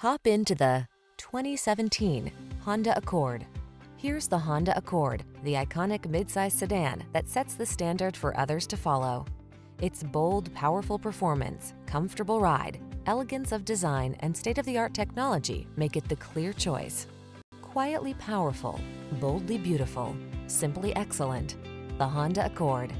Hop into the 2017 Honda Accord. Here's the Honda Accord, the iconic midsize sedan that sets the standard for others to follow. Its bold, powerful performance, comfortable ride, elegance of design, and state-of-the-art technology make it the clear choice. Quietly powerful, boldly beautiful, simply excellent. The Honda Accord.